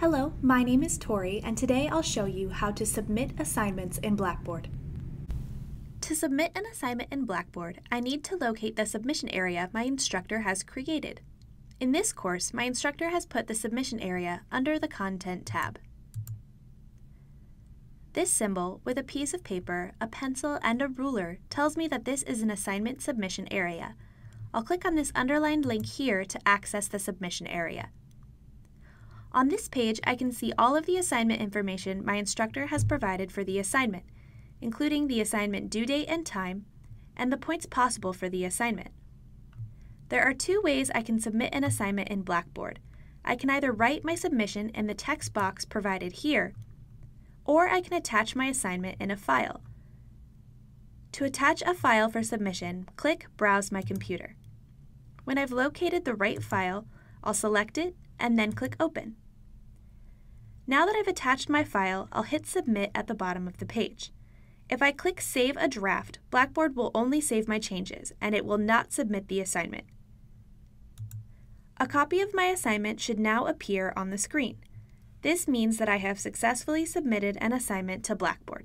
Hello, my name is Tori, and today I'll show you how to submit assignments in Blackboard. To submit an assignment in Blackboard, I need to locate the submission area my instructor has created. In this course, my instructor has put the submission area under the Content tab. This symbol, with a piece of paper, a pencil, and a ruler, tells me that this is an assignment submission area. I'll click on this underlined link here to access the submission area. On this page, I can see all of the assignment information my instructor has provided for the assignment, including the assignment due date and time, and the points possible for the assignment. There are two ways I can submit an assignment in Blackboard. I can either write my submission in the text box provided here, or I can attach my assignment in a file. To attach a file for submission, click Browse My Computer. When I've located the right file, I'll select it and then click Open. Now that I've attached my file, I'll hit Submit at the bottom of the page. If I click Save a Draft, Blackboard will only save my changes, and it will not submit the assignment. A copy of my assignment should now appear on the screen. This means that I have successfully submitted an assignment to Blackboard.